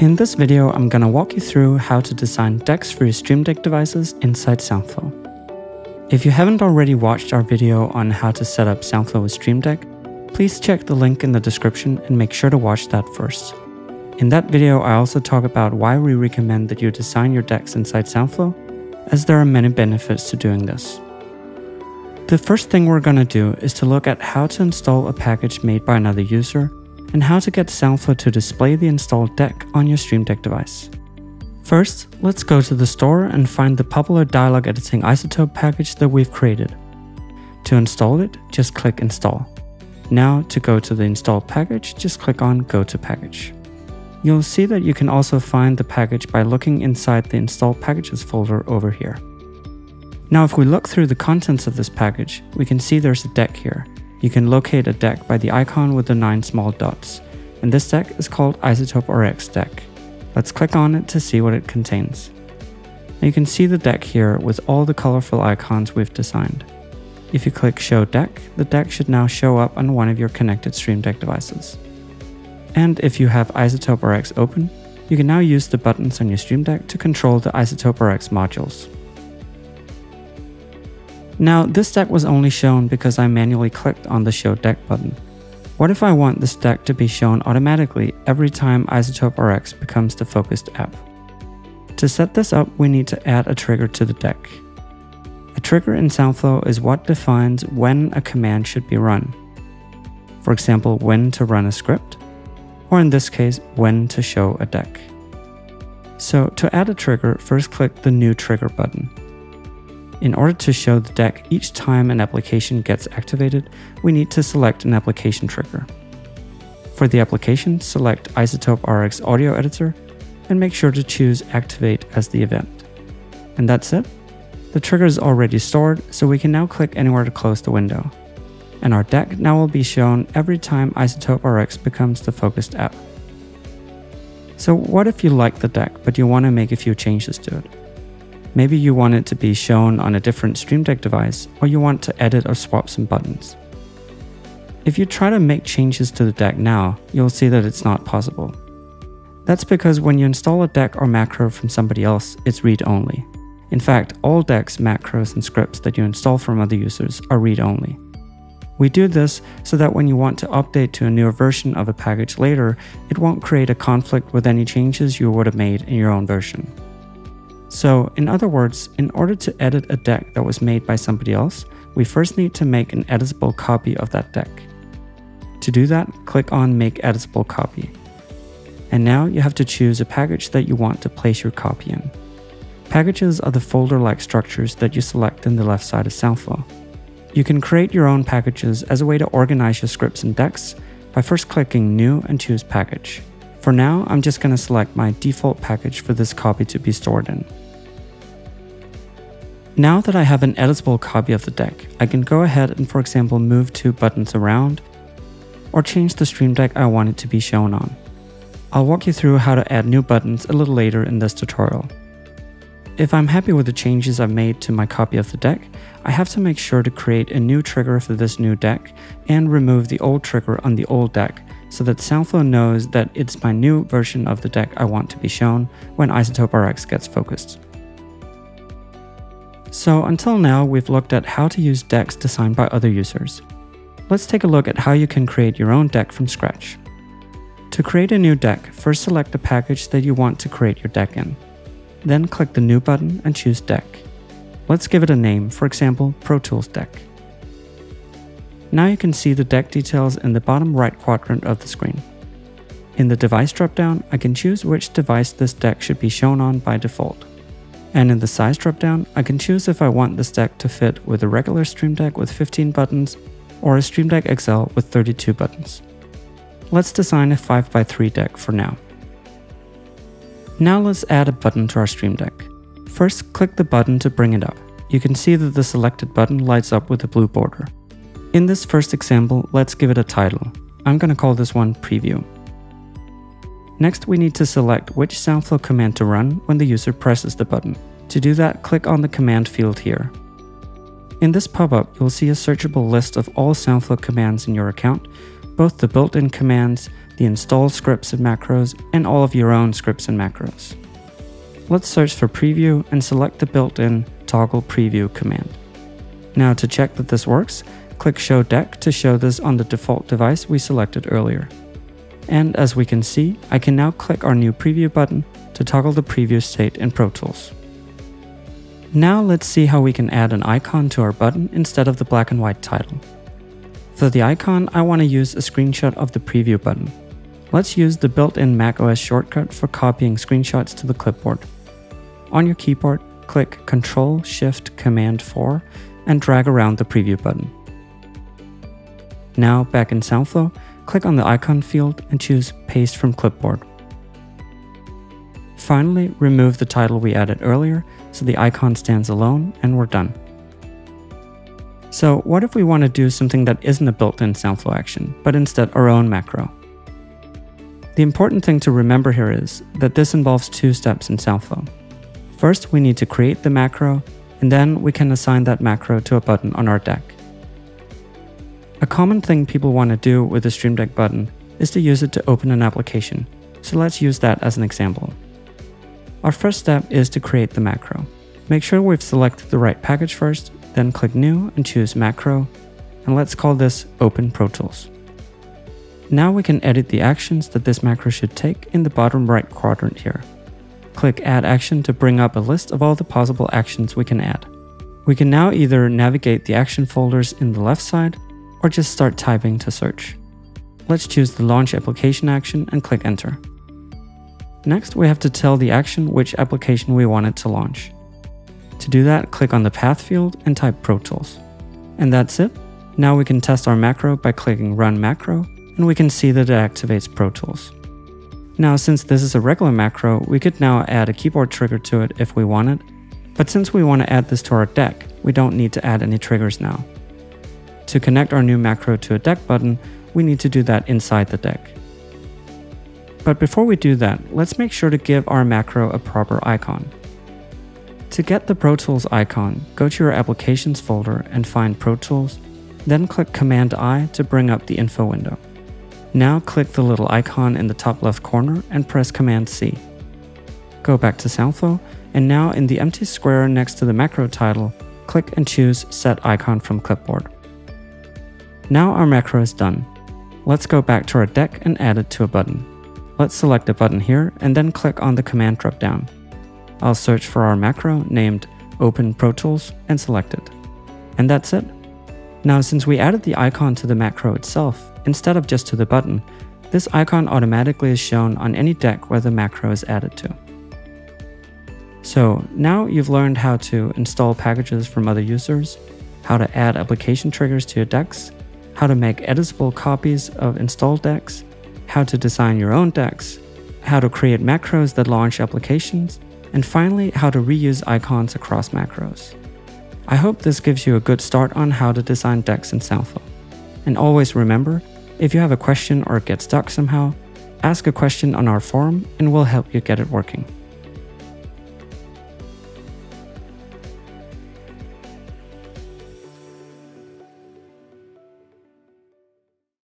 In this video, I'm gonna walk you through how to design decks for your Stream Deck devices inside SoundFlow. If you haven't already watched our video on how to set up SoundFlow with Stream Deck, please check the link in the description and make sure to watch that first. In that video, I also talk about why we recommend that you design your decks inside SoundFlow, as there are many benefits to doing this. The first thing we're gonna do is to look at how to install a package made by another user and how to get SoundFlow to display the installed deck on your Stream Deck device. First, let's go to the store and find the popular dialog editing iZotope package that we've created. To install it, just click Install. Now, to go to the installed package, just click on Go to Package. You'll see that you can also find the package by looking inside the Installed Packages folder over here. Now if we look through the contents of this package, we can see there's a deck here. You can locate a deck by the icon with the 9 small dots, and this deck is called iZotope RX deck. Let's click on it to see what it contains. Now you can see the deck here with all the colorful icons we've designed. If you click Show Deck, the deck should now show up on one of your connected Stream Deck devices. And if you have iZotope RX open, you can now use the buttons on your Stream Deck to control the iZotope RX modules. Now, this deck was only shown because I manually clicked on the Show Deck button. What if I want this deck to be shown automatically every time iZotope RX becomes the focused app? To set this up, we need to add a trigger to the deck. A trigger in SoundFlow is what defines when a command should be run. For example, when to run a script, or in this case, when to show a deck. So to add a trigger, first click the New Trigger button. In order to show the deck each time an application gets activated, we need to select an application trigger. For the application, select iZotope RX Audio Editor and make sure to choose Activate as the event. And that's it. The trigger is already stored, so we can now click anywhere to close the window. And our deck now will be shown every time iZotope RX becomes the focused app. So what if you like the deck, but you want to make a few changes to it? Maybe you want it to be shown on a different Stream Deck device, or you want to edit or swap some buttons. If you try to make changes to the deck now, you'll see that it's not possible. That's because when you install a deck or macro from somebody else, it's read-only. In fact, all decks, macros, and scripts that you install from other users are read-only. We do this so that when you want to update to a newer version of a package later, it won't create a conflict with any changes you would have made in your own version. So, in other words, in order to edit a deck that was made by somebody else, we first need to make an editable copy of that deck. To do that, click on Make Editable Copy. And now you have to choose a package that you want to place your copy in. Packages are the folder-like structures that you select in the left side of SoundFlow. You can create your own packages as a way to organize your scripts and decks by first clicking New and choose Package. For now, I'm just going to select my default package for this copy to be stored in. Now that I have an editable copy of the deck, I can go ahead and for example move two buttons around or change the Stream Deck I want it to be shown on. I'll walk you through how to add new buttons a little later in this tutorial. If I'm happy with the changes I've made to my copy of the deck, I have to make sure to create a new trigger for this new deck and remove the old trigger on the old deck so that SoundFlow knows that it's my new version of the deck I want to be shown when iZotope RX gets focused. So until now, we've looked at how to use decks designed by other users. Let's take a look at how you can create your own deck from scratch. To create a new deck, first select the package that you want to create your deck in. Then click the New button and choose Deck. Let's give it a name, for example, Pro Tools Deck. Now you can see the deck details in the bottom right quadrant of the screen. In the device dropdown, I can choose which device this deck should be shown on by default. And in the size dropdown, I can choose if I want this deck to fit with a regular Stream Deck with 15 buttons or a Stream Deck XL with 32 buttons. Let's design a 5x3 deck for now. Now let's add a button to our Stream Deck. First, click the button to bring it up. You can see that the selected button lights up with a blue border. In this first example, let's give it a title. I'm going to call this one Preview. Next, we need to select which SoundFlow command to run when the user presses the button. To do that, click on the command field here. In this pop-up, you'll see a searchable list of all SoundFlow commands in your account, both the built-in commands, the install scripts and macros, and all of your own scripts and macros. Let's search for preview and select the built-in toggle preview command. Now to check that this works, click show deck to show this on the default device we selected earlier. And as we can see, I can now click our new preview button to toggle the preview state in Pro Tools. Now let's see how we can add an icon to our button instead of the black and white title. For the icon, I want to use a screenshot of the preview button. Let's use the built-in macOS shortcut for copying screenshots to the clipboard. On your keyboard, click Ctrl Shift Command 4 and drag around the preview button. Now back in SoundFlow, click on the icon field and choose Paste from Clipboard. Finally, remove the title we added earlier so the icon stands alone and we're done. So what if we want to do something that isn't a built-in SoundFlow action, but instead our own macro? The important thing to remember here is that this involves two steps in SoundFlow. First, we need to create the macro, and then we can assign that macro to a button on our deck. A common thing people want to do with the Stream Deck button is to use it to open an application, so let's use that as an example. Our first step is to create the macro. Make sure we've selected the right package first, then click New and choose Macro, and let's call this Open Pro Tools. Now we can edit the actions that this macro should take in the bottom right quadrant here. Click Add Action to bring up a list of all the possible actions we can add. We can now either navigate the action folders in the left side or just start typing to search. Let's choose the Launch Application action and click Enter. Next, we have to tell the action which application we want it to launch. To do that, click on the Path field and type Pro Tools. And that's it. Now we can test our macro by clicking Run Macro, and we can see that it activates Pro Tools. Now, since this is a regular macro, we could now add a keyboard trigger to it if we wanted, but since we want to add this to our deck, we don't need to add any triggers now. To connect our new macro to a deck button, we need to do that inside the deck. But before we do that, let's make sure to give our macro a proper icon. To get the Pro Tools icon, go to your Applications folder and find Pro Tools, then click Command I to bring up the info window. Now click the little icon in the top left corner and press Command C. Go back to SoundFlow, and now in the empty square next to the macro title, click and choose Set Icon from Clipboard. Now our macro is done. Let's go back to our deck and add it to a button. Let's select a button here and then click on the command dropdown. I'll search for our macro named Open Pro Tools and select it. And that's it. Now since we added the icon to the macro itself, instead of just to the button, this icon automatically is shown on any deck where the macro is added to. So now you've learned how to install packages from other users, how to add application triggers to your decks, how to make editable copies of installed decks, how to design your own decks, how to create macros that launch applications, and finally, how to reuse icons across macros. I hope this gives you a good start on how to design decks in SoundFlow. And always remember, if you have a question or get stuck somehow, ask a question on our forum and we'll help you get it working.